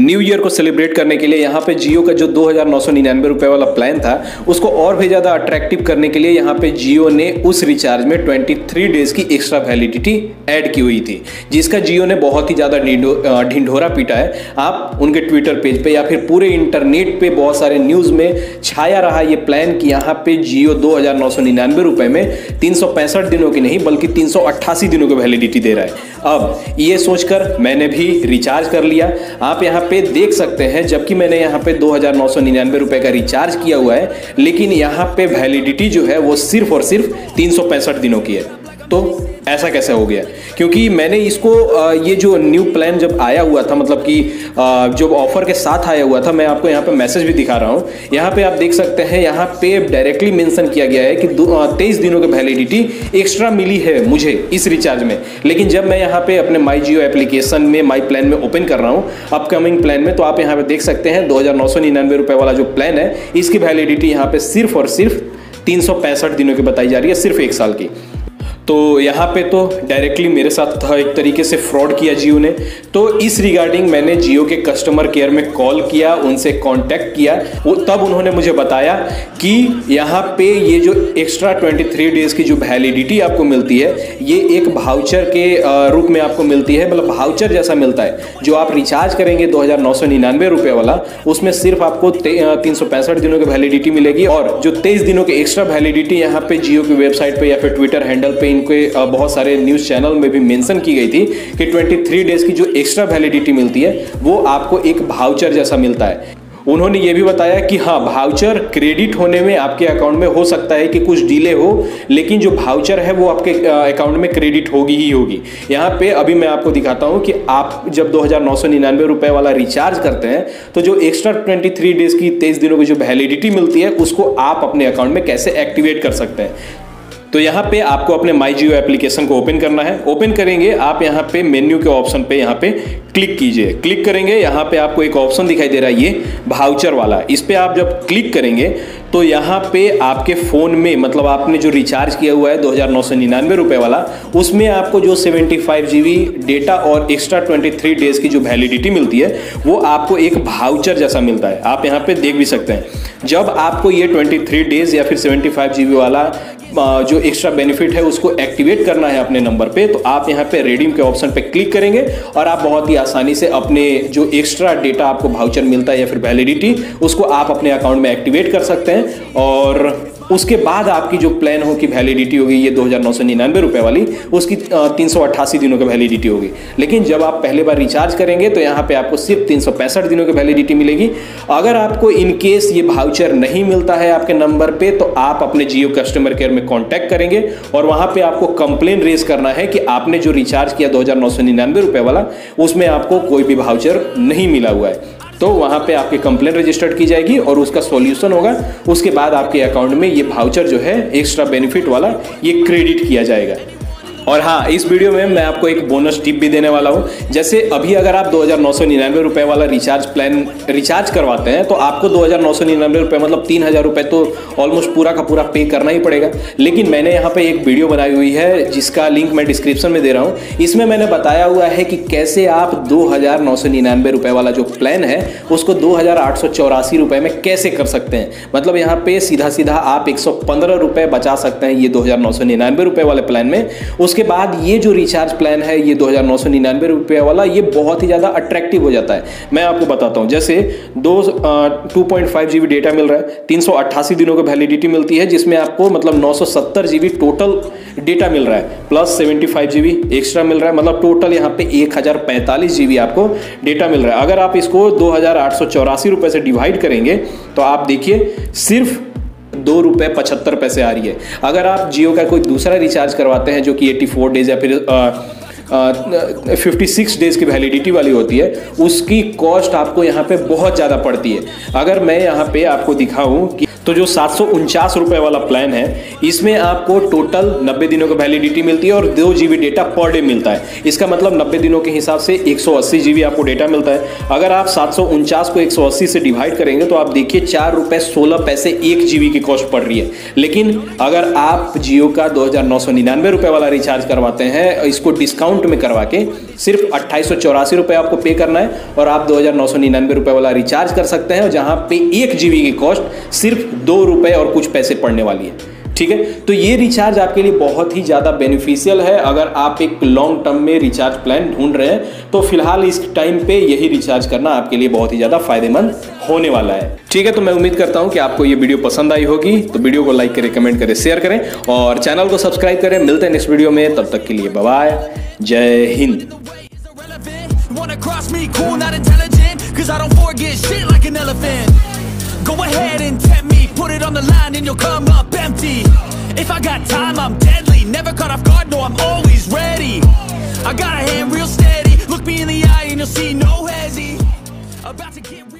New year को celebrate करने के लिए यहाँ पे जियो का जो दो हज़ार नौ सौ निन्यानवे रुपए वाला प्लान था, उसको और भी ज़्यादा अट्रैक्टिव करने के लिए यहाँ पे जियो ने उस रिचार्ज में 23 डेज़ की एक्स्ट्रा वैलिडिटी ऐड की हुई थी, जिसका जियो ने बहुत ही ज़्यादा ढिंढोरा पीटा है। आप उनके ट्विटर पेज पे या फिर पूरे इंटरनेट पे बहुत सारे न्यूज़ में छाया रहा ये प्लान कि यहाँ पे जियो दो हज़ार नौ सौ निन्यानवे रुपए में तीन सौ पैंसठ दिनों की नहीं, बल्कि तीन सौ अट्ठासी दिनों की वैलिडिटी दे रहा है। अब ये सोचकर मैंने भी रिचार्ज कर लिया। आप यहाँ पे देख सकते हैं, जबकि मैंने यहाँ पे दो हज़ार नौ सौ निन्यानवे रुपए का रिचार्ज किया हुआ है, लेकिन यहाँ पे वैलिडिटी जो है वो सिर्फ़ और सिर्फ़ तीन सौ पैंसठ दिनों की है। तो ऐसा कैसे हो गया? क्योंकि मैंने इसको ये जो न्यू प्लान जब आया हुआ था मतलब कि जब ऑफ़र के साथ आया हुआ था, मैं आपको यहाँ पे मैसेज भी दिखा रहा हूँ। यहाँ पे आप देख सकते हैं, यहाँ पे डायरेक्टली मेंशन किया गया है कि तेईस दिनों की वैलिडिटी एक्स्ट्रा मिली है मुझे इस रिचार्ज में। लेकिन जब मैं यहाँ पे अपने माई जियो एप्लीकेशन में माई प्लान में ओपन कर रहा हूँ अपकमिंग प्लान में तो आप यहाँ पे देख सकते हैं, दो हज़ार वाला जो प्लान है, इसकी वैलिडिटी यहाँ पे सिर्फ़ और सिर्फ़ तीन सौ पैंसठ दिनों की बताई जा रही है, सिर्फ़ एक साल की। तो यहाँ पे तो डायरेक्टली मेरे साथ था एक तरीके से फ्रॉड किया जियो ने। तो इस रिगार्डिंग मैंने जियो के कस्टमर केयर में कॉल किया, उनसे कांटेक्ट किया। वो तब उन्होंने मुझे बताया कि यहाँ पे ये जो एक्स्ट्रा 23 डेज़ की जो वैलिडिटी आपको मिलती है, ये एक भाउचर के रूप में आपको मिलती है। मतलब भाउचर जैसा मिलता है। जो आप रिचार्ज करेंगे दो हज़ार वाला, उसमें सिर्फ़ आपको तीन सौ पैंसठ दिनों की वैलिडिटी मिलेगी। और जो तेईस दिनों की एक्स्ट्रा वैलिडिटी यहाँ पे जियो की वेबसाइट पर या फिर ट्विटर हैंडल पे इनके बहुत सारे न्यूज़ चैनल में भी मेंशन की गई थी कि 23 डेज़ की जो एक्स्ट्रा वैलिडिटी मिलती है, वो आपको एक भाउचर जैसा मिलता है। उन्होंने ये भी बताया कि हाँ भाउचर क्रेडिट होने में आपके अकाउंट में हो सकता है कि कुछ डिले हो, लेकिन जो भाउचर है, वो आपके अकाउंट में क्रेडिट होगी ही होगी। यहाँ पे अभी मैं आपको दिखाता हूँ कि आप जब दो हज़ार रुपए वाला रिचार्ज करते हैं तो जो एक्स्ट्रा 23 डेज़ की तेईस दिनों की जो वैलिडिटी मिलती है, उसको आप अपने अकाउंट में कैसे एक्टिवेट कर सकते हैं? तो यहाँ पे आपको अपने माई जियो एप्लीकेशन को ओपन करना है। ओपन करेंगे, आप यहाँ पे मेन्यू के ऑप्शन पे यहाँ पे क्लिक कीजिए। क्लिक करेंगे, यहाँ पे आपको एक ऑप्शन दिखाई दे रहा है, ये भाउचर वाला। इस पर आप जब क्लिक करेंगे तो यहाँ पे आपके फ़ोन में मतलब आपने जो रिचार्ज किया हुआ है, दो हज़ार नौ सौ निन्यानवे रुपये वाला, उसमें आपको जो seventy five G B data और एक्स्ट्रा ट्वेंटी थ्री डेज़ की जो वैलिडिटी मिलती है, वो आपको एक भाउचर जैसा मिलता है। आप यहाँ पे देख भी सकते हैं। जब आपको ये ट्वेंटी थ्री डेज़ या फिर सेवेंटी फाइव जी बी वाला जो एक्स्ट्रा बेनिफिट है, उसको एक्टिवेट करना है अपने नंबर पे तो आप यहाँ पे रेडीम के ऑप्शन पे क्लिक करेंगे और आप बहुत ही आसानी से अपने जो एक्स्ट्रा डेटा आपको भाउचर मिलता है या फिर वैलिडिटी उसको आप अपने अकाउंट में एक्टिवेट कर सकते हैं। और उसके बाद आपकी जो प्लान हो की वैलिडिटी होगी, ये दो हज़ार रुपये वाली, उसकी तीन सौ अट्ठासी दिनों की वैलिडिटी होगी। लेकिन जब आप पहले बार रिचार्ज करेंगे तो यहाँ पे आपको सिर्फ़ तीन सौ पैंसठ दिनों की वैलिडिटी मिलेगी। अगर आपको इन केस ये भाउचर नहीं मिलता है आपके नंबर पे तो आप अपने जियो कस्टमर केयर में कॉन्टैक्ट करेंगे और वहाँ पे आपको कंप्लेन रेज करना है कि आपने जो रिचार्ज किया दो हज़ार नौ सौ निन्यानवे रुपये वाला, उसमें आपको कोई भी भाउचर नहीं मिला हुआ है। तो वहाँ पे आपकी कंप्लेन रजिस्टर्ड की जाएगी और उसका सॉल्यूशन होगा। उसके बाद आपके अकाउंट में ये भाउचर जो है एक्स्ट्रा बेनिफिट वाला, ये क्रेडिट किया जाएगा। और हाँ इस वीडियो में मैं आपको एक बोनस टिप भी देने वाला हूँ। जैसे अभी अगर आप दो हज़ार रुपए वाला रिचार्ज प्लान रिचार्ज करवाते हैं तो आपको दो हज़ार रुपए मतलब तीन हज़ार रुपए तो ऑलमोस्ट पूरा का पूरा पे करना ही पड़ेगा। लेकिन मैंने यहाँ पे एक वीडियो बनाई हुई है, जिसका लिंक मैं डिस्क्रिप्शन में दे रहा हूँ। इसमें मैंने बताया हुआ है कि कैसे आप दो हज़ार नौ सौ निन्यानवे रुपए वाला जो प्लान है, उसको दो हज़ार रुपए में कैसे कर सकते हैं। मतलब यहाँ पे सीधा सीधा आप एक सौ पंद्रह रुपए बचा सकते हैं ये दो हज़ार नौ सौ निन्यानवे रुपए वाले प्लान में। उसके बाद ये जो रिचार्ज प्लान है, ये दो हज़ार नौ सौ निन्यानवे वाला, ये बहुत ही ज़्यादा अट्रैक्टिव हो जाता है। मैं आपको बताता हूँ, जैसे दो टू पॉइंट डेटा मिल रहा है, तीन सौ अट्ठासी दिनों की वैलिडिटी मिलती है, जिसमें आपको मतलब नौ सौ सत्तर टोटल डेटा मिल रहा है प्लस सेवेंटी फाइव एक्स्ट्रा मिल रहा है मतलब टोटल यहाँ पे एक हज़ार पैंतालीस जी बी आपको डेटा मिल रहा है। अगर आप इसको दो हज़ार आठ सौ चौरासी रुपये से डिवाइड करेंगे तो आप देखिए, सिर्फ़ दो रुपये पचहत्तर पैसे आ रही है। अगर आप जियो का कोई दूसरा रिचार्ज करवाते हैं, जो कि एट्टी फोर डेज़ या फिर फिफ्टी सिक्स डेज़ की वैलिडिटी वाली होती है, उसकी कॉस्ट आपको यहाँ पे बहुत ज़्यादा पड़ती है। अगर मैं यहाँ पे आपको दिखाऊँ कि तो जो सात रुपए वाला प्लान है, इसमें आपको टोटल 90 दिनों की वैलिडिटी मिलती है और दो जीबी डेटा पर डे मिलता है। इसका मतलब 90 दिनों के हिसाब से 180 जीबी आपको डेटा मिलता है। अगर आप सात सौ उनचास को 180 से डिवाइड करेंगे तो आप देखिए चार रुपये सोलह पैसे एक जीबी की कॉस्ट पड़ रही है। लेकिन अगर आप जियो का दो वाला रिचार्ज करवाते हैं, इसको डिस्काउंट में करवा के सिर्फ़ अट्ठाईस रुपए आपको पे करना है और आप दो रुपए वाला रिचार्ज कर सकते हैं, जहाँ पे एक जीबी की कॉस्ट सिर्फ़ दो रुपए और कुछ पैसे पड़ने वाली है, ठीक है? तो ये रिचार्ज आपके लिए बहुत ही ज़्यादा बेनिफिशियल है। अगर आप एक लॉन्ग टर्म में रिचार्ज प्लान ढूंढ रहे हैं तो फ़िलहाल इस टाइम पे यही रिचार्ज करना आपके लिए बहुत ही ज़्यादा फ़ायदेमंद होने वाला है, ठीक है? तो मैं उम्मीद करता हूँ कि आपको ये वीडियो पसंद आई होगी। तो वीडियो को लाइक करें कमेंट करें शेयर करें और चैनल को सब्सक्राइब करें। मिलते हैं नेक्स्ट वीडियो में। तब तक के लिए बाय जय Hind. Put it on the line and you'll come up empty. If I got time, I'm deadly. Never caught off guard, no, I'm always ready. I got a hand real steady. Look me in the eye and you'll see no hezzy. About to get